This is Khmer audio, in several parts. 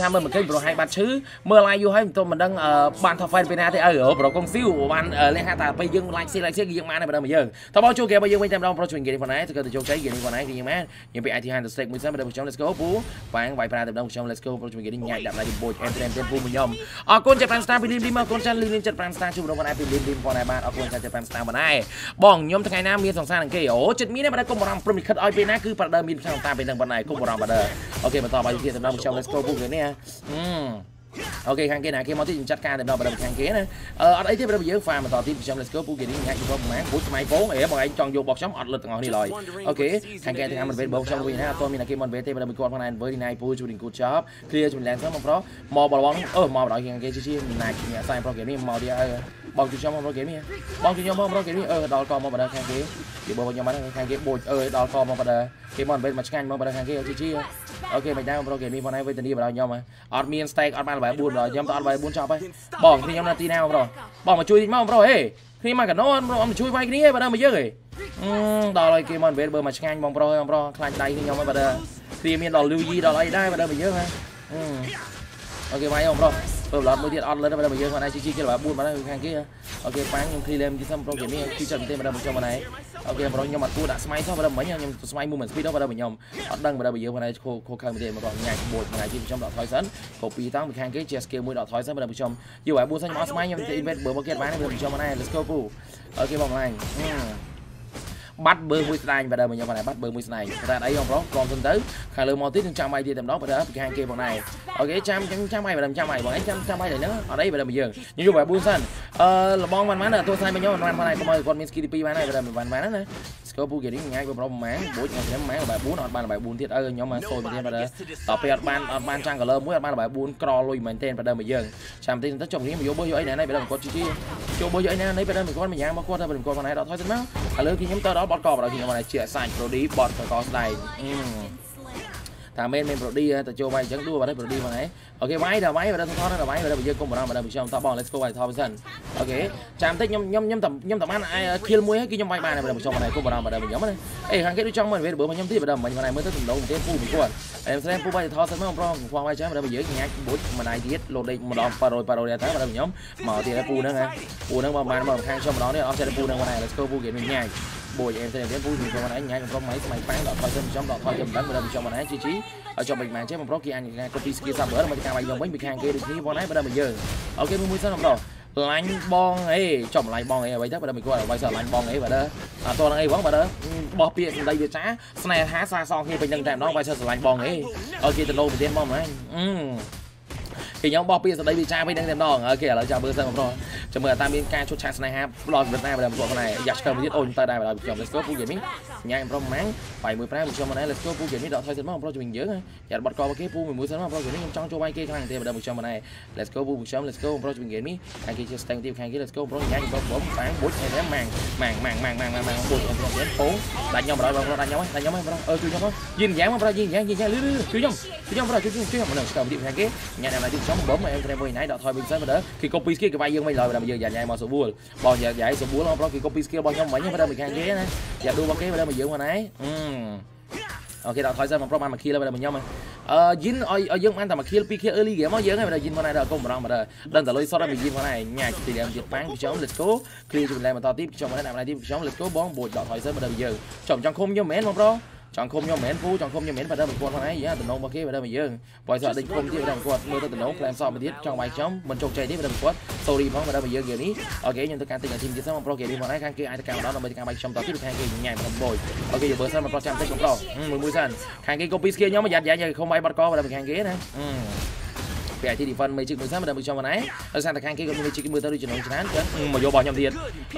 ថាមើលមិនឃើញប្រូហៃបាត់ឈឺមើលឡាយយូរហើយមិនទាន់មិនដឹងបានថា fight ពេលណាទេអើប្រូកុងស៊ីវបានលះថាពេលយើង like ស៊ី like ស៊ីគឺយើងបានតែម្ដងមកយើងតបចូលគេរបស់យើងវិញតែម្ដងប្រូជួយគេនេះផងដែរទៅទៅជោគជ័យគេនេះផងដែរគឺយើងបានយើងពី IT hand stake មួយសិនម្ដងខ្ញុំ let's go ពូបាំងវាយប្រាតែម្ដងខ្ញុំ let's go ប្រូជួយគេនេះញ៉ាយដាក់ដៃបូច em ត្រេមទៀតពូខ្ញុំអរគុណ75 star ពីលីមលីមអរគុណចាន់លីម75 star ជួបម្ដងផងដែរពីលីមលីមផងដែរបាទអរគុណចាន់75 star ផងដែរបងខ្ញុំថ្ងៃណាមានសង្សារនឹងគេអូចិត្តមានទេបាទកុំបារម្ភព្រមលិខិតឲ្យពេលណាគឺប្រដៅមានផ្សាយតាមពេលនឹងប៉ុណ្ណាកុំបារម្ភបាទ អូខេបន្តបាយទៀតទៅដល់ខ្ញុំ let's go ពូគេនេះអឺអូខេខាងគេណាគេមកទីចាត់ការតែដល់បរិបខាងគេណាអឺអត់អីទេបរិបយើងហ្វាបន្តទីខ្ញុំ let's go ពូគេនេះញ៉ាក់ពីប្រហែលពូស្មៃពងអេបងឯងចង់យកបោកខ្ញុំអត់លឹកទាំងអស់នេះឡើយអូខេខាងគេទាំងមិនវេបងខ្ញុំវិញណាអត់ទាន់មានគេមិនវេទេបរិបគាត់ផងណាវើនេះណៃពូជួយនឹងគូចប់ clear ជួយឡើងសោះមកប្រុសមកបលបងអឺមកបដល់ខាងគេជីជីណាច់ញ៉ាក់សាយប្រុសគេនេះមកទៀតអើ បងជួយខ្ញុំមកប្រុសគេនេះបងជួយខ្ញុំមកប្រុសគេនេះអឺដល់កមកបដល់ខាងគេគេបងខ្ញុំមកខាងគេបូចអើដល់កមកបដល់គេមកវេមកឆ្ងាញ់មកបដល់ខាងគេជីជីអូខេមិនដែរប្រុសគេនេះផងណាវេទនីបដល់ខ្ញុំអត់មាន stake អត់បានល្បែ4ដល់ខ្ញុំទៅអត់ល្បែ4ចប់ហើយបងគ្នាខ្ញុំនៅទីណាបងប្រុសបងមកជួយតិចមកបងប្រុសហេគ្នាមកកណោបងប្រុសមកជួយវាយគ្នាបើដល់មកយើងហេដល់ហើយគេមកវេបើមកឆ្ងាញ់បងប្រុសបងប្រុសខ្លាចដៃខ្ញុំហើយបើដល់គ្នាមានដល់លូយីដល់អីដែរបើដល់មកយើងហ៎អូខេវាយបងប្រុស ធ្វើប្លត់មួយទៀតអត់លើដល់មកយើងគាត់ឯងជីជីគេល្បែ4មកខាងគេអូខេប៉ាំងខ្ញុំ clear lane គេសុំប្រុសគេនេះគឺចិត្តទេមកដល់មកខ្ញុំមកឯងអូខេប្រុសខ្ញុំអត់គួរដាក់ស្មៃសោះបើមិញខ្ញុំស្មៃ movement speed ដល់បើខ្ញុំអត់ដឹងបើយើងមកឯងខូខូខើមែនទេមកញ៉ាំបូចថ្ងៃទីខ្ញុំដកថយសិនក៏ពីតាំងពីខាងគេជា skill មួយដកថយសិនបើខ្ញុំយូរហើយ4សិនខ្ញុំអត់ស្មៃខ្ញុំទៅ invest បើមកគេបានបើខ្ញុំមកឯង let's go ពូអូខេបងឡាញ បាត់បើមួយស្ដាយបើដើមខ្ញុំបានបាត់បើមួយស្ដាយតែអីបងប្រុសកងសិនទៅខាងលើមកទៀតនឹងចាំបាយទៀតតែម្ដងបើដើមពីខាងគេបងដែរអូខេចាំចាំចាំបាយបើដើមចាំបាយបងឯងចាំចាំបាយតែហ្នឹងអត់អីបើដើមយើងខ្ញុំយកបាយ4សិនអឺលបងបានបានទោះស្អីមកខ្ញុំបានបានហើយកុំឲ្យគាត់មានស្គីទី2បានហើយបើដើមបានបានណា ស្គរពូគេនេះញ៉ាយបងប្រុសប្រហែលបូចខ្ញុំម៉ែបាយ4អត់បានបាយ4ទៀតអើខ្ញុំមកសូនទៀតបើដើមដល់ពេលអត់បានអត់បានចាំងកលឺមួយអត់បានបាយ4ក្រលុយមែនទេបើដើមមកយើងចាំទីទៅចុះរៀងមកយកបើយកអីណែបើដើមគាត់ជីជីចូលបើយកអីណែបើដើមគាត់មកញ៉ាំមកគាត់ទៅបើគាត់គាត់ណែដល់ថយទៅមកឥឡូវខ្ញុំទៅដល់បតកបដល់ខ្ញុំមកជាសាច់ Brody បតកកស្ដែង ថាមែនមែន Brody ទៅចូលវាយអញ្ចឹងដួលបាត់ហើយ Brody ហ្នឹងឯងអូខេវាយដល់វាយបើដល់ថតដល់វាយបើដល់យើងកុំបារម្ភបើដល់ខ្ញុំតបង let's go វាយថតសិនអូខេចាំតិចខ្ញុំខ្ញុំខ្ញុំខ្ញុំតបាន kill មួយហើយគឺខ្ញុំវាយបានបើដល់ខ្ញុំហ្នឹងកុំបារម្ភបើដល់ខ្ញុំណាអេខាងគេដូចចង់មើលវាបើខ្ញុំទៀតបើដល់មិញហ្នឹងមើលទៅដំណងទេពូមួយគាត់អេស្រែពូវាយថតសិនមកប្រងខ្វងវាយចាំបើដល់យើងញ៉ាច់បួចម្ដាយទៀតលោតលេខម្ដង800 800ដែរតែបើដល់ខ្ញុំមកទៀតពូហ្នឹងពូហ្នឹងមកបានមកខាងខ្ញុំម្ដងនេះអស់ចិត្តពូហ្នឹងហ្នឹង let's go ពូគេញ៉ាច់ បួយអេមទៅទៀតពូខ្ញុំហ្នឹងញ៉ាំខ្ញុំក្រុមម៉ៃស្មៃប៉ាំងដល់ថយទៅខ្ញុំដល់ថយទៅមិនដឹងបើខ្ញុំហ្នឹងជីជីឲ្យចុះមិនបានចេះបងប្រុសគេអាចការ copy skill server មកការបាយខ្ញុំវិញពីខាងគេដូចគ្នាបងណាបើដល់មកយើងអូខេមួយមួយសិនបងប្រុសឡាញ់បងអីចុះឡាញ់បងអីអ្វីទៅបើដល់មិនគាត់អ្វីសោះឡាញ់បងអីបើដល់អត់តនឹងអីផងបើដល់បោះពាក្យសម្ដីវាចាស្នេហាសាសងគ្នាពេញនឹងតែម្ដងបើសោះស្រឡាញ់បងអីអូខេទៅលោកប្រធានមកម៉ែអឺគេខ្ញុំបោះពាក្យសម្ដីវិចារវិញនឹងតែម្ដងអូខេឥឡូវចាំមើលសិនបងប្រុស ចាំមើលតាមមានការឈុតឆាកស្នេហាផ្លោះវិតណាបើមិនគាត់ខ្លួនឯងយ៉ាក់ឆ្កើមួយទៀតអូនទៅដែរបើខ្ញុំ let's go ពូគេមីញ៉ាំប្រុសម៉ាំងបាយមួយប្រាំខ្ញុំមកណែ let's go ពូគេមីដកថយសិនមកប្រុសជួយយើងយ៉ាត់បាត់កមកគេពូមួយមួយសិនមកប្រុសគេមីខ្ញុំចង់ចូលវាយគេខ្លាំងទេបើខ្ញុំមកណែ let's go ពូខ្ញុំ let's go ប្រុសជួយគេមីខាងគេជា stand ទៀតខាងគេ let's go ប្រុសញ៉ាំប្រុសបងបាំងបុចឯនេះម៉ាំងម៉ាំងម៉ាំងម៉ាំងម៉ាំងម៉ាំងម៉ាំងបុចខ្ញុំទៀតពងដាច់ខ្ញុំបើប្រុសដាច់ខ្ញុំដាច់ខ្ញុំប្រុសអឺជួយខ្ញុំយីយ៉ាងមកប្រុសយីយ៉ាងយីយ៉ាងលឺលឺជួយខ្ញុំជួយខ្ញុំប្រុសជួយជួយខ្ញុំនៅស្កើទៀតខាងគេញ៉ាំតែទៀតខ្ញុំបំអែមត្រេមមួយណៃដកថយវិញសិនបើគេ copy skill គេវាយយើងវិញឡើយបើយើងយ៉ាញ៉ៃមកសបួលបងយ៉ាយ៉ាយសបួលបងប្រុសគេ copy skill របស់ខ្ញុំវិញបើដល់មួយខាងគេណាយ៉ាឌូរបស់គេបើដល់មកយើងមកណៃអឺអូខេដល់ថយសិនបងប្រុសបានមួយ kill បើដល់មកខ្ញុំអឺយិនឲ្យឲ្យយើងបានតែមួយ kill ពីរ kill early game មកយើងហើយបើដល់យិនមកណៃដល់កុំបារម្ភបើដល់ដឹងតែលុយសុតហើយមកយិនមកណៃញ៉ាទីលាមទៀតប៉ាំងខ្ញុំ let's go clear ជួយលែបន្តទៀតខ្ញុំមកណៃដាក់ណៃទៀតខ្ញុំ let's go បងបួចដល់ថយសិនបើដល់យើងចំចង់ឃុំខ្ញុំមែនបងប្រុស ចង់ឃុំខ្ញុំមិនមែនពូចង់ឃុំខ្ញុំមិនមែនបើដល់គាត់ហ្នឹងឯងយ៉ាតំណងមកគេបើដល់មកយើងបើស្អត់ដេញឃុំទៀតបើដល់គាត់មើលទៅតំណងផ្លែមសក់មកទៀតចង់វាយខ្ញុំមិនជោគជ័យទេបើដល់គាត់ sorry ផងបើដល់មកយើងគេនេះអូខេខ្ញុំទៅការទិញអាធីមទៀតសិនមកប្រុសគេនេះមកដែរខាងគេអាចទៅការម្ដងដើម្បីទៅការវាយខ្ញុំតទៀតខាងគេញ៉ាំខ្ញុំបូចអូខេយកបើសិនមកប្រុសចាំតិចខ្ញុំប្រុសមួយមួយសិនខាងគេ copy skill ខ្ញុំយ៉ាត់យ៉ាត់ឃុំវាយបាត់កបើដល់ខាងគេណា ពី IT defend មួយជិកមួយសិនមកដល់ខ្ញុំបងឯងដោយសារតែខាងគេក៏មានជិកមើលទៅដូចចំណងច្រើនចឹងមកយករបស់ខ្ញុំទៀត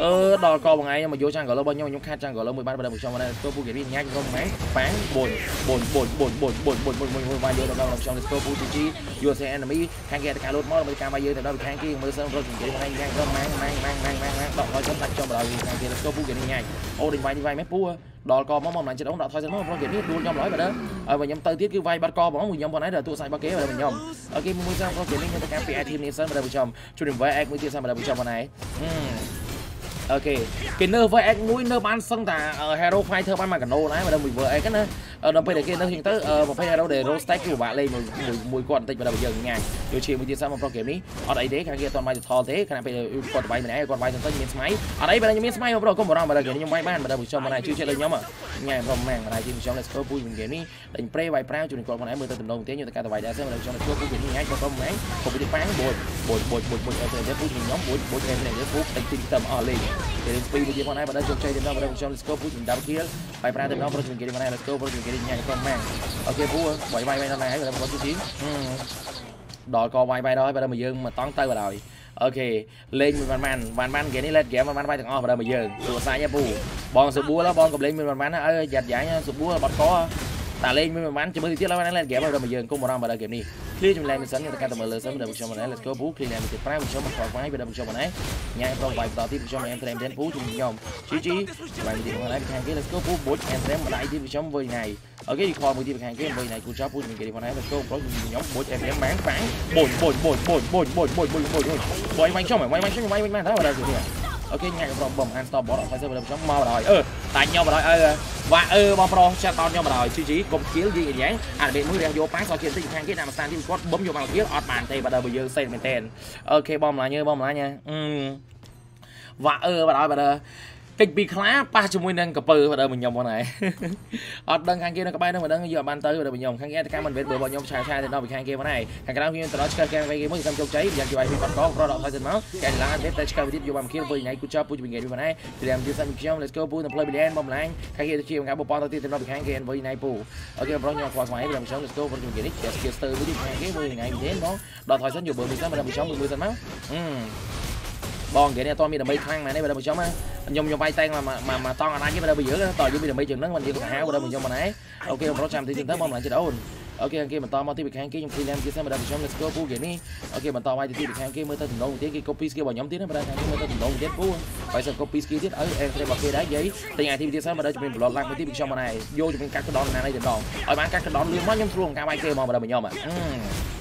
អឺដល់កបងឯងមកយកចាំងកលរបស់ខ្ញុំខ្ញុំខាតចាំងកលមួយបានបើដល់ខ្ញុំបងឯងទៅពូគេនេះញ៉ាញ់ខ្ញុំបងឯងប៉ាំងបូនបូនបូនបូនបូនបូនបូនបូនបូនបូនបានយកដល់ខ្ញុំទៅពូ GG យកសេ enemy ខាងគេតែការលោតមកដើម្បីការមកយើងទៅដល់ខាងគេមើលសិនរត់និយាយបងឯងញ៉ាញ់ខ្ញុំម៉ាំងម៉ាំងម៉ាំងម៉ាំងម៉ាំងដល់ហើយខ្ញុំដាច់ខ្ញុំដល់ខាងគេទៅពូគេនេះញ៉ាញ់អូដេញវាយនេះវាយមែនពូ ដល់កមកមកមិនចិត្តអូនដាក់ថយសិនមកព្រោះគេនេះដួលខ្ញុំឡើយបើដល់ហើយខ្ញុំទៅទៀតគឺវាយបាត់កបងខ្ញុំប៉ុណ្ណេះដល់ទូសាច់របស់គេបើខ្ញុំអូខេមួយសិនព្រោះគេនេះខ្ញុំទៅការពី IT នេះសិនបើខ្ញុំជួយវាយ X មួយទៀតសិនបើខ្ញុំប៉ុណ្ណេះអូខេគេនៅ VX មួយនៅបានសឹងតា Hero Fighter បានមកកណូដែរបើដល់មួយ VX ណា ដល់ពេលដែលគេនៅជាងទៅ20 euro ដែល roll stack គឺពិបាកលេងមួយមួយគាត់បន្តិចបើដល់យើងញ៉ាំយកឈៀមួយទៀតសិនមក pro game នេះអត់អីទេខាងគេអត់បានទៅថលទេខណៈពេលគាត់បាយម្នាក់គាត់បាយទៅមានស្មៃអត់អីបើខ្ញុំមានស្មៃ pro កុំបារម្ភបើខ្ញុំបាយបានបើដល់ខ្ញុំមិនជឿចិត្តលើខ្ញុំញ៉ាំ pro ម៉ាំងបើខ្ញុំខ្ញុំ let's go ពូជ game នេះដេញ spray វាយប្រាវជួយគាត់ម្នាក់មើលទៅតំណងទេខ្ញុំទៅការទៅវាយដែរសិនបើខ្ញុំជួយពូជ game នេះញ៉ាំគាត់ pro ម៉ាំងខ្ញុំទៅប៉ាំងបូចបូចបូចបូចបូចអត់ទេពូជខ្ញុំបូចបូច game នេះពូតែទីទៅអស់លេងពេលពីរមួយទៀតផងដែរបើដល់ជោគជ័យទៅដល់ខ្ញុំ let's go ពូជ double kill បាយប្រាវទៅដល់ pro game នេះ let's go pro game នេះញ៉ាំគាត់ម៉ាំងអូខេពូវាយវាយវាយដល់ណាហើយបើគាត់ទីដល់កវាយវាយដល់ហើយបើមកយើងមកតង់ទៅបណ្ដោយអូខេលេងមិនបានបានបានបានគេនេះលេតហ្គេមមិនបានបាយទាំងអស់បើមកយើងទូសាច់ពូបងសបួរបងក៏លេងមិនបានបានអើយ៉ាត់យ៉ាញ់សបួរបាត់កតាលេងមិនបានជាមួយទៀតឡើយលេតហ្គេមបើមកយើងគុំអារម្មណ៍បើហ្គេមនេះ clear ចម្លែកមិនសិនខ្ញុំទៅកាត់ទៅមើលលើសិនបើខ្ញុំមិន Let's go ពូ clear ឡើងទៅ5ខ្ញុំមកខ្វល់វាយបើខ្ញុំមិនញ៉ាំប្រងវាយបន្តទៀតខ្ញុំអែមត្រេមទៀតពូជុំខ្ញុំ GG វាយទៀតមកឡើងខាងគេ Let's go ពូបូចអែមត្រេមម្ដាយទៀតខ្ញុំវើថ្ងៃអូខេខលមួយទៀតខាងគេវើថ្ងៃគូចោពូជគេមកណា Let's go ប្រុសខ្ញុំបូចអែមត្រេមបាំងបាំងបូចបូចបូចបូចបូចបូចបូចបូចបូចបូចវាយវាយខ្ញុំវាយវាយខ្ញុំវាយវាយបានដែរបើដល់នេះ អូខេញ៉ាំប្របំអាន stop bot អត់ស្អីទៅខ្ញុំមកបណ្ដោយអឺតាញ់ខ្ញុំបណ្ដោយអឺវ៉ាអឺបងប្រុសចាត់ដល់ខ្ញុំបណ្ដោយ GG កុំគៀលយីយ៉ាងអាដេមួយរះយកប៉ាសអត់គៀលតិចខាងគេដាក់មកស្តានទីគាត់បំយកមកគៀលអត់បានទេបើដល់បើយើងសេមែនតើអូខេបងម្លាញ់បងម្លាញ់អឺវ៉ាអឺបណ្ដោយបើដល់ កិច្ចពីខ្លាប៉ះជាមួយនឹងកពើបើខ្ញុំហ្នឹងហើយអត់ដឹងខាងគេនៅក្បែរហ្នឹងមិនដឹងយកបានទៅបើខ្ញុំខាងគេតែកម្មមិនវេតបើខ្ញុំឆាឆាទៅដល់ពីខាងគេហ្នឹងហើយខាងក្រៅខ្ញុំទៅដល់ឆ្កែគេគេមួយខ្ញុំជោគជ័យយ៉ាងជួយពីបាត់កងប្រដកហើយទៅមកគេឡើងវេតតែឆ្កែវិទ្យុយកមកគៀលវិញថ្ងៃគូចប់ពូជពីគេហ្នឹងហើយត្រៀមទៀតសាច់ខ្ញុំ let's go ពូទៅ play billion បំលែងខាងគេទៅជាងាបបទៅទៀតទៅដល់ពីខាងគេវិញថ្ងៃពូអូខេប្រុសខ្ញុំខ្វល់ស្មៃខ្ញុំខ្ញុំ let's go ពូជពីគេនេះជា skill stir វិញខាងគេមួយថ្ងៃវិញបងដល់ថយសិនយកបើមិនសិនបើខ្ញុំមើលសិនមកអឺ បងគេនេះអត់មានដើម្បីខ្លាំងមែនទេបើខ្ញុំខ្ញុំខ្ញុំវាយតែងមកមកតង់អត់អាចទេបើបើយើងតើយើងមានដើម្បីជាងហ្នឹងមិនយើងទៅហៅបើខ្ញុំមកណែអូខេបងប្រុសចាំទីទៅបងមិនចិត្តអូនអូខេគេបន្តមកទីពីខាងគេខ្ញុំព្រីឡាមគេសិនបើខ្ញុំ let's go ពូគេនេះអូខេបន្តវាយទៅទីពីខាងគេមើលទៅតំណងទៀតគេ copy skill របស់ខ្ញុំទៀតណាបើខាងគេមើលទៅតំណងទៀតពូបើសិន copy skill ទៀតឲ្យអេរបស់គេដែរនិយាយតែអាទីទៀតសិនបើជំនាញ blood ឡើងមកទីពីខ្ញុំមកណែយកជំនាញកាត់កដនណានេះទៅដងឲ្យបានកាត់កដនលឿនមកខ្ញុំស្រួលក្នុងការវាយគេមកបើខ្ញុំអឺ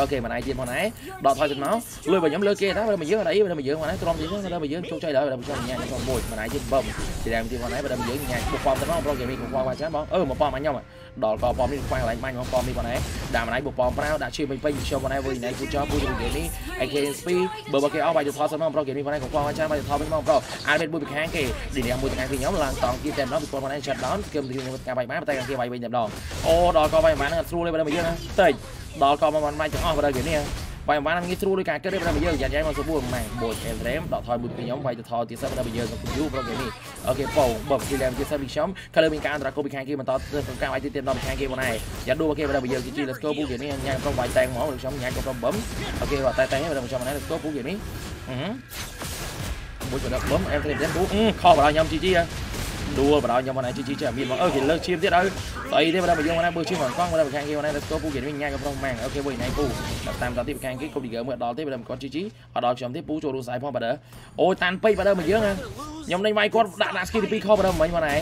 អូខេមិនអាយទៀតមកណែដកថយទៅមកលុយរបស់ខ្ញុំលើគេតែបើយើងអត់អីបើយើងមកណែទ្រាំទៀតតែបើយើងជោគជ័យដល់បើខ្ញុំញ៉ាំខ្ញុំមួយមិនអាយទៀតបឹមទីដែរទៀតមកណែបើយើងញ៉ាំពុកប៉មទៅមកប្រូគេមីពុកប៉មមកចាបងអឺមកប៉មមកខ្ញុំដល់កប៉មនេះខ្វះកន្លែងបាញ់មកប៉មនេះមកណែដាក់មកណែពុកប៉មប្រាវដាក់ឈីពេញពេញខ្ញុំមកណែវិញណែគូចោពូជគេនេះឯគេស្ពីបើបើគេអស់បាយទៅថតសិនមកប្រូគេមីមកណែខ្វះមកចាបាយទៅថតវិញមកប្រូអាមេតមួយពីខាងគេឌីនេះមួយថ្ងៃពីខ្ញុំឡើងតង់គីតែម្ដងពីគាត់មកណែ shut down គឺមិនទីការបាយបានតែគេបាយវិញតែម្ដងអូដល់កបាយបានហ្នឹងស្រួលទេបើមកយើងតិច ដល់កមកបានបាយទាំងអស់បើគេនេះវាយបានងាយស្រួលដោយការគិតទេបើយើងយ៉ាត់យ៉ាយមកសបួរម៉ែបូចអេមរ៉េមដកថយមួយពីខ្ញុំវាយទៅថយទៀតសិនបើយើងទៅយូប្រូហ្គេមនេះអូខេបងបើគីឡែមទៀតសិនពីខ្ញុំក៏លើមានការអន្តរាគមពីខាងគេបន្តទៅការវាយទៀតទៀតដល់ពីខាងគេបងឯងយ៉ាត់ដួលគេបើយើងជី Let's go ពូគេនេះញ៉ាំប្រុសវាយតែងមកខ្ញុំញ៉ាំក៏ប្រុសបឹមអូខេបាទតែតែបើខ្ញុំណែ Let's go ពូគេនេះអឺមួយបើបឹមអេមរ៉េមទៀតពូខុសបើខ្ញុំជីជី ដួលបដៅខ្ញុំមកណែជីជីចេះមានមកអឺគេលើកឈាមទៀតឲ្យស្អីទេបើយើងមកណែបើឈាមមកកង់បើខាងគេមកណែ let's go ពូគេវិញញ៉ាំកំប្រុសម៉ាំងអូខេវិញណៃពូតាមតាមទីខាងគេគប់ឌីហ្គើមើលដល់ទេបើគាត់ជីជីអត់ដល់ខ្ញុំទេពូចូលរួមស្អីផងបើអូយតាន់ពេកបើមកយើងខ្ញុំដេញវាយគាត់ដាក់ដាក់ skill ទី2ខបើមិញមកណែ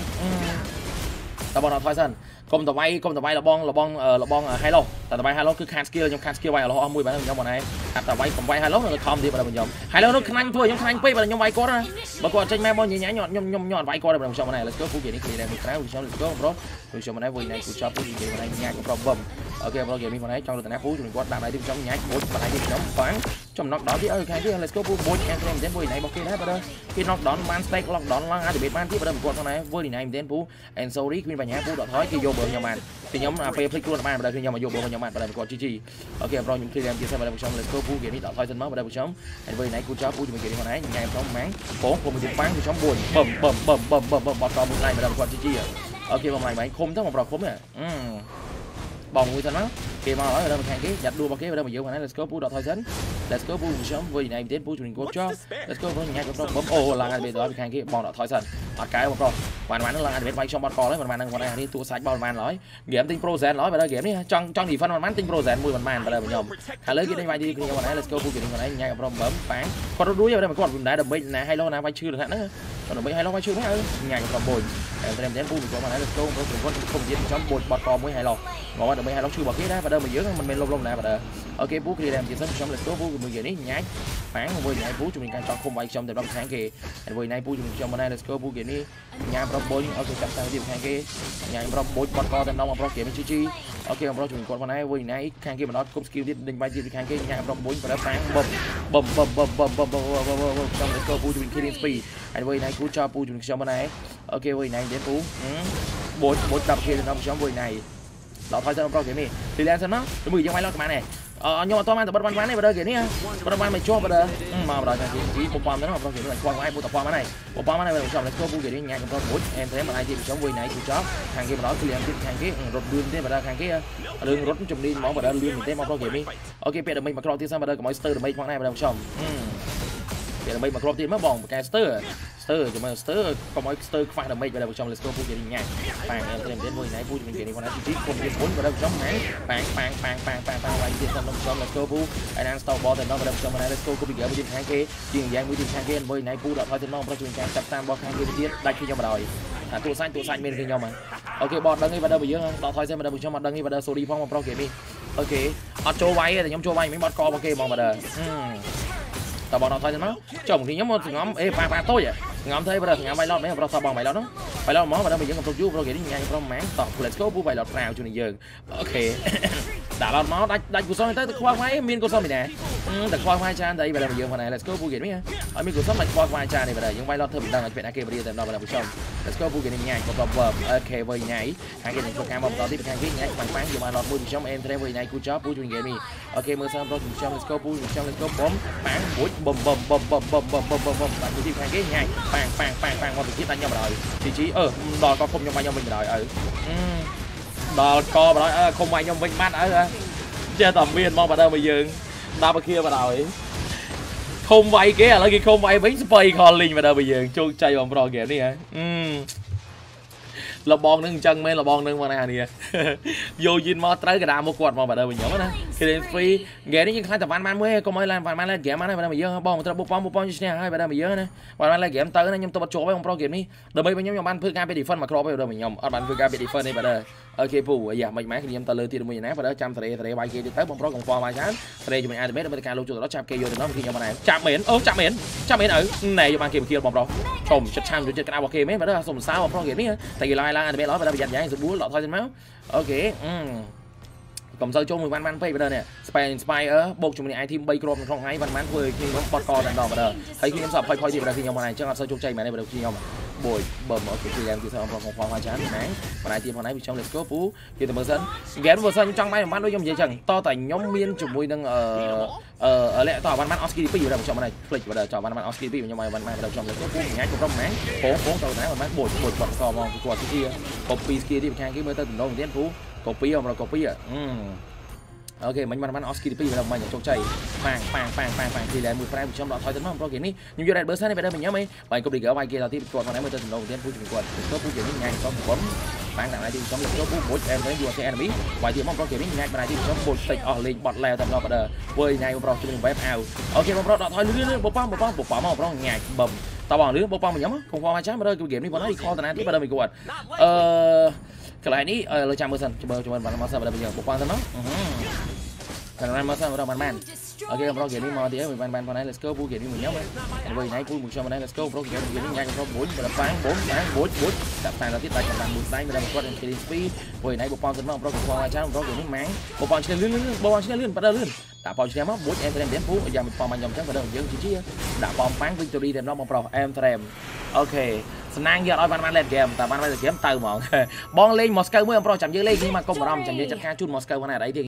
តើបងអត់ថយសិនកុំតវាយកុំតវាយលបងលបងលបង Hello តែតវាយ Hello គឺខាត skill ខ្ញុំខាត skill វាយ Hello អស់មួយបាទខ្ញុំបងឯងខាតតវាយកុំវាយ Hello នៅខំទៀតបាទខ្ញុំ Hello នោះខ្លាញ់ធ្វើខ្ញុំខ្លាញ់ពេកបាទខ្ញុំវាយគាត់ណាបើគាត់ចេញមកបងញញខ្ញុំខ្ញុំខ្ញុំខ្ញុំអត់វាយគាត់ទេបាទខ្ញុំបងឯង Let's go ពូគេនេះគ្នាដែរមួយក្រៅខ្ញុំ Let's go ប្រុសខ្ញុំបងឯងវិញណៃគូចប់ពូគេបងឯងញ៉ាំប្រុសបឹមអូខេប្រុសគេនេះបងឯងចង់រតនាពូជួយគាត់ដាក់ដៃទីខ្ញុំញ៉ាំមួយបងឯងទីខ្ញុំបាំងចំណុកដល់ទីអើខាងទី Let's go ពូមួយអែមត្រេមមែនមួយណៃរបស់គេដែរបាទគេ knock down បាន stake lock down ឡើង activate បានទៀតបាទគាត់ផងដែរវើនេះណៃមែនពូ and sorry គ្មានបញ្ហាពូដកថយគេយកបើខ្ញុំបានពីខ្ញុំពេលភ្លេចខ្លួនបានបើខ្ញុំមកយកបងខ្ញុំ mặt và đây một con GG ok em rồi những khi em chia sẻ bạn đây một xong let's go vũ game đi đó thôi thân máu bạn đây một sống anh vừa nãy cú chó vũ mình chơi hồi nãy. Nhà em sống máng bốn của mình bán thì sống buồn. Bầm bầm bầm bầm bầm bầm bọt to một này và đây một chi chi à. Ok vòng này bạn không thấy một rọt khốn nè bồng người thân máu kìa mà ở đây mình hàng kế dạch đua bao kế ở đây mình giữ hồi nãy let's go vũ đọt thôi thân let's go vũ mình sớm vì này mình đến vũ mình cô cho let's go vũ nhà cũng bấm ô là ngay bây giờ mình hàng kế bồng đọt thôi thân ở cái một rồi បងដកថយសិនអត់កែបងប្រុសបានបានឡើងឲ្យពេលវាយខ្ញុំបត់កលហើយបានបានហ្នឹងគាត់នេះតួសាច់បោលបានឡើយហ្គេមទិញ pro zen ឡើយបើដល់ហ្គេមនេះចង់ចង់ defend បានបានទិញ pro zen មួយបានបានបើដល់ខ្ញុំឥឡូវគេទិញវាយទីខ្ញុំបាន let's go ពូគេទិញគាត់ឯងញ៉ាំប្រុសបំប៉ាំងគាត់រួចហើយបើគាត់មិនដែរដើម្បីណាឲ្យលោណាវាយឈឺលក្ខណៈហ្នឹង ដើម្បីឲ្យឡោះមកជួយមកអើញ៉ាញ់ប្របុញតែត្រឹមតែពូចូលមកហើយ let's go ព្រោះគាត់គុំទៀតចំបុញបត់កមួយឲ្យឡោះមកដើម្បីឲ្យឡោះជួយរបស់គេដែរបើដើមយើងមិនមែនលុបលុបដែរបើដើអូខេពូគ្លីដែរទៀតសិនខ្ញុំ let's go ពូមួយគេនេះញ៉ាញ់ប៉ាំងមួយញ៉ាញ់ពូជំនាញការចောက်គុំវាយខ្ញុំទៅដល់ខាងគេហើយមួយញ៉ាញ់ពូជំនាញខ្ញុំមកដែរ let's go ពូគេនេះញ៉ាំប្របុញអូខេចាប់តាំងទៀតខាងគេញ៉ាញ់ប្របុញបត់កតែម្ដងមកប្រុសគេមិនជីជី អូខេបងប្រុសជំនាញគាត់មកដែរមួយញ៉ាញ់ខាងគេមិនអត់គុំ skill ទៀតដេញបាយទៀតពីខាងគេញ៉ាំប្របុញប្រើប៉ាំងបំបំបំបំបំបំបំបំខ្ញុំ let's go ពូជំនាញ killing speed ហើយមួយញ៉ាញ់គូចោលពូជំនាញខ្ញុំមកដែរអូខេមួយញ៉ាញ់ទៀតពូបូចបូច10 kill ដល់ខ្ញុំមួយញ៉ាញ់ដល់ថយទៅប្រុសគេនេះ freelance ណាមួយយើងមកឡោះប្រហែលនេះអឺ ខ្ញុំអត់តបានតែបិទបានបានទេបើគេនេះបិទបានមិនជាប់បើមកបើចាជីពំទៅណាបងគេនេះខ្វល់ហើយពុតពំហ្នឹងពំហ្នឹងបើខ្ញុំលេខពូគេនេះញ៉ាំកំពុតមួយអែមតែមិនអាចទីខ្ញុំមួយណៃទីចប់ខាងគេមកដល់គ្លៀងទីខាងគេរត់លឿនទេបើខាងគេរឿងរត់ជំនាញហ្មងបើលឿនទេមកបងគេនេះអូខេពេលដើម្បីមកក្រោកទៀតសិនបើកុំឲ្យស្ទើរដើម្បីផងដែរបើខ្ញុំពេលដើម្បីមកក្រោកទៀតមកបងប្រកែស្ទើ រស្ទើចាំមើលស្ទើកុំឲ្យស្ទើខ្វះ damage បើខ្ញុំ let's go ពូគេញ៉ាំប៉ាងអែមត្រឹមទៀតមួយណៃពូជំនាញគេនេះគាត់ណាទីគុំទៀតមុនបើខ្ញុំណែប៉ាងប៉ាងប៉ាងប៉ាងប៉ាងប៉ាងវាយទៀតខ្ញុំខ្ញុំ let's go ពូហើយណាន stop ball ទៅដល់បើខ្ញុំណែ let's go គូពីគេមួយទៀតខាងគេជាងយ៉ាងមួយទៀតខាងគេមួយណៃពូដល់ថយទៅដល់ប្រជុំការចាប់តាមបោះខាងគេទៀតដាច់ខ្ញុំបណ្ដោយអាទូសាច់ទូសាច់មានគេខ្ញុំហ្នឹងអូខេបតដឹងទេបើដល់បើយើងដល់ថយទៅបើខ្ញុំអត់ដឹងទេបើដល់ sorry ផងមកប្រុសគេនេះអូខេអត់ចូលវាយទេខ្ញុំចូលវាយមិនបត់កមកគេហ្មងបើដល់តបងដល់ថយទៅមកចុះខ្ញុំមកសងំអេប៉ាប៉ាតូច ងំទៅបើសងំវាយឡតមែនប្រុសសបងវាយឡតនោះវាយឡតមកបើដល់យើងកំពុងយូរប្រុសគេនេះញ៉ាំប្រុសម៉ាំងតោះ let's go ពូវាយឡតប្រាវជួយនឹងយើងអូខេ ដាក់ឡតមកដាច់ដាច់គូសុំទៅទៅខ្វល់ខ្វាយមានកូសុំមិនដែរតែខ្វល់ខ្វាយចានតែបើដល់យើងផងដែរ let's go ពូគេនេះអត់មានកូសុំតែខ្វល់ខ្វាយចាននេះបើដល់យើងវាយឡតធ្វើមិនដឹងឲ្យពេលណាគេបរិយាតែដល់បើដល់ពូសុំ let's go ពូគេនេះញ៉ាំក៏ប្របើអូខេវើញ៉ៃខាងគេនឹងធ្វើការមកបន្តទៀតខាងគេញ៉ាំបាញ់បាញ់យកមកឡតមួយពូសុំអេមត្រេវើញ៉ៃគូចោពូជួយគេនេះអូខេមើលសិនប្រុសពូសុំ let's go ពូសុំ let's go បំបាំងមួយបំបំបំបំបំបំបំបំបំបាញ់ទីខាងគេញ៉ាំប៉ាងប៉ាងប៉ាងប៉ាងមកទីដាច់ខ្ញុំបណ្ដោយជីជីអឺដល់ក៏គុំខ្ញុំបាញ់ខ្ញុំវិញបណ្ដោយអើ ដល់កបណ្ដោយអើគុំបាញ់ខ្ញុំវិញបាត់អើចេះតែមានមកបណ្ដោយមកយើងដល់មកគៀបណ្ដោយខុំវាយគេឥឡូវគេខុំវាយវិញស្បៃខលលីងបណ្ដោយមកយើងជោគជ័យបំប្រហ្គេមនេះហ៎លបងនឹងអញ្ចឹងមែនលបងនឹងមកណានេះយកយិនមកត្រូវកដាមកគាត់មកបើដើមខ្ញុំណា Clean Free ហ្គេមនេះយើងខ្លាចតែបានបានមួយកុំឲ្យឡើងបានបានឡើងហ្គេមបានហើយបើដើមយើងបងត្រូវបុកប៉ំបុកប៉ំឈ្នះហើយបើដើមយើងណាបានបានឡើងហ្គេមទៅណាខ្ញុំទៅបាត់ជាប់ហើយបងប្រុសហ្គេមនេះដើម្បីខ្ញុំខ្ញុំបានធ្វើការពី defend មកគ្របហើយបើដើមខ្ញុំអត់បានធ្វើការពី defend ទេបើដើមអូខេពូអាយ៉ាមិនម៉ែខ្ញុំទៅលើទីមួយណាបើដើមចាំសេរីសេរីវាយគេទៀតទៅបងប្រុសកុំខ្វល់វាយច្រើនសេរីជាមួយអាតមេដើម្បីការលោកជួយដល់ចាប់គេយកទៅដល់ខ្ញុំបានចាប់មែនអូចាប់មែនចាប់មែនអើណែយកបានគេមកគៀលបងប្រុសឈុំចិត្តឆាំជួយចិត្តក្តៅរបស់គេមែនបើដើមសុំសៅបងប្រុសហ្គេមនេះតែគេឡាយឡើងអាតមេឡើយបើដើមប្រយ័ត្នយ៉ាងស្បួលដកថយទៅមកអូខេអឺកុំសូវចូលមួយវ៉ាន់វ៉ាន់ពេកបើនេះ Spy Inspire បូកជាមួយ item 3គ្រាប់ក្នុងថ្ងៃវ៉ាន់វ៉ាន់ធ្វើឲ្យខ្ញុំបត់កតែម្ដងបើហើយខ្ញុំសប់ផុយផុយទៀតបើខ្ញុំមកអញ្ចឹងអត់សូវជោគជ័យមែនទេបើខ្ញុំ បួយបើមកគេយ៉ាងទីសំផងផងផងចានណាបងឯងទីផងឯងវាចង់ let's go ពូគេទៅមើលសិនហ្គេមមើលសិនខ្ញុំចង់បាយបានដូចខ្ញុំនិយាយចឹងតតែខ្ញុំមានជាមួយនឹងអឺអឺលាក់តបានបានអស់គី2បើខ្ញុំមកផ្លេចបើចោលបានបានអស់គី2ខ្ញុំមកបានបានបើខ្ញុំ let's go ពូញ៉ាំគ្រប់ម៉ែពងពងទៅណាបានបួយបួយបត់កមកគាត់ទី copy skill ទីខាងគេមើលទៅតំណងទៀតពូ copy អមរ copy អឺ អូខេមិញបានបានអស់ស្គីទី2ដល់មិញជោគជ័យប៉ាងប៉ាងប៉ាងប៉ាងប៉ាងទីលែមួយប្រែខ្ញុំដល់ថយទៅមកប្រូគេនេះខ្ញុំយក Red Burst នេះបែរទៅខ្ញុំអីបាយគប់ឌីហ្គើវាយគេដល់ទីគាត់មកនេះមើលទៅដំណងទៀតពូជួយគាត់ទៅពូគេនេះញ៉ាំសំបំប៉ាងដាក់ lại ទីខ្ញុំយកពូមួយអែមទៅយូរគេ enemy វាយទៀតមកប្រូគេនេះញ៉ាំបានទីខ្ញុំបុលតិចអស់លេងបត់ឡែតែដល់បើវើញ៉ាំប្រូជួយ web out អូខេបងប្រូដល់ថយលឿនបប៉ងបប៉ងបប៉ងមកប្រូញ៉ាំបំតបងលឿនបប៉ងខ្ញុំកុំខ្វល់មកចាំមើលគឺហ្គេមនេះបងនេះខលតាណាទីបើមិនគាត់អឺកន្លែងនេះលើចាំមើលសិនមើលចាំមើលបានមកសិនបើយើងបប៉ងទៅណោះ ខាងណាមកសិនរកបានបានអូខេប្រូហ្គេមនេះមកទៀតបានបានផងដែរ let's go ពូហ្គេមនេះមួយខ្ញុំវិញណៃពូមួយខ្ញុំដែរ let's go ប្រូហ្គេមនេះញ៉ាំប្រូមួយបើប៉ាងបូមប៉ាងមួយមួយដាក់តែដល់ទៀតដាច់កម្លាំងមួយដៃមិនដល់គាត់ clean speed វិញណៃបបសិនមកប្រូខ្ញុំអាចចាំប្រូហ្គេមនេះម៉ាំងបបឈ្នះលឿនលឿនបបឈ្នះលឿនប៉ាដល់លឿនដាក់ប៉ោឈ្នះមកមួយអែមត្រេមទៀតពូយ៉ាងប៉ោមកខ្ញុំចឹងក៏ដល់យើងជាជាដាក់ប៉ោប៉ាំង victory តែម្ដងមកប្រូអែមត្រេមអូខេសំណាងយកឲ្យបានបានលេតហ្គេមតែបានលេតហ្គេមទៅហ្មងបងលេងមកស្កូវមួយអប្រុសចាំយើងលេងនេះមកកុំបារម្ភចាំយើងចាត់ការជូនមកស្កូវហ្នឹងអីទេ